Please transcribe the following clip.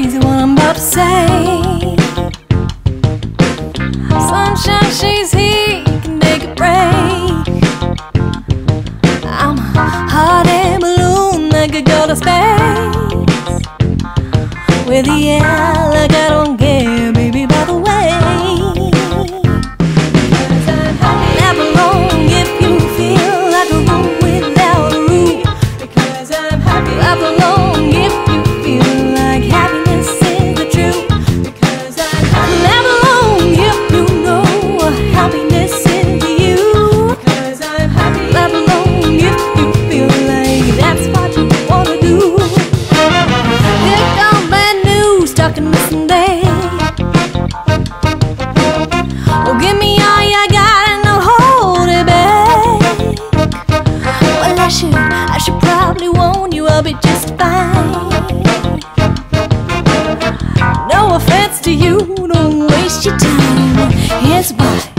got to say. Sunshine, she's here, you can take a break. I'm a hot air balloon that could go to space. With the air like I stuck in missing day. Oh, give me all you got and I'll hold it back. Well, I should, I should probably warn you, I'll be just fine. No offense to you, don't waste your time. Here's why.